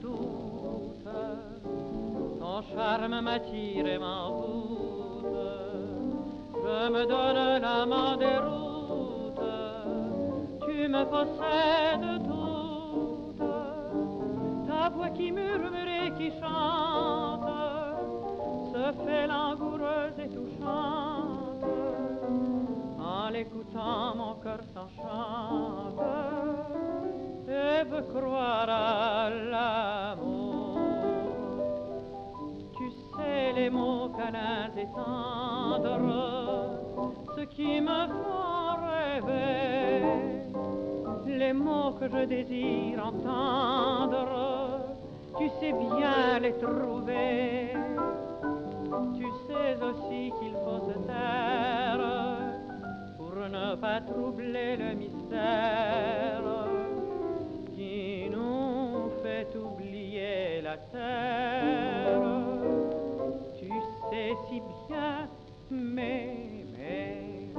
toute. Ton charme m'attire et m'envoûte. Je me donne la main des routes. Tu me possèdes toute. Ta voix qui murmure et qui chante se fait langoureuse et touchante. En l'écoutant, mon cœur s'enchante croire à l'amour. Tu sais les mots câlins et tendres, ce qui me font rêver, les mots que je désire entendre, tu sais bien les trouver. Tu sais aussi qu'il faut se taire pour ne pas troubler le mystère terre. Tu sais si bien m'aimer.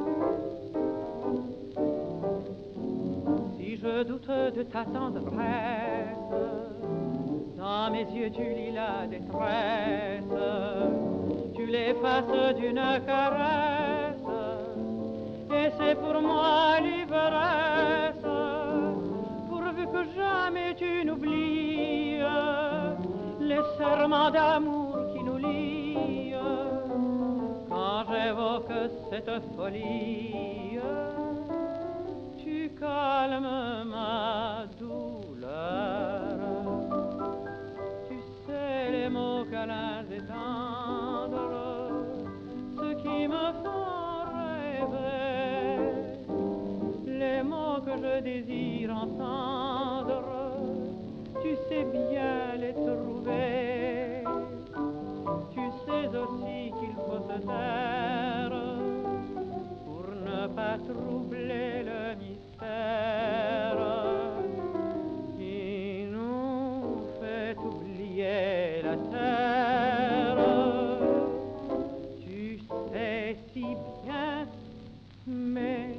Si je doute de ta tendresse, dans mes yeux tu lis la détresse, tu l'effaces d'une caresse, et c'est pour moi l'ivresse, serment d'amour qui nous lie. Quand j'évoque cette folie, tu calmes ma douleur. Tu sais les mots câlins et tendres, ce qui me font rêver, les mots que je désire entendre. Tu sais bien les trouver. si bien, mais